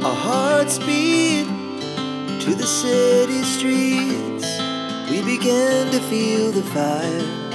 Our hearts beat to the city streets. We began to feel the fire.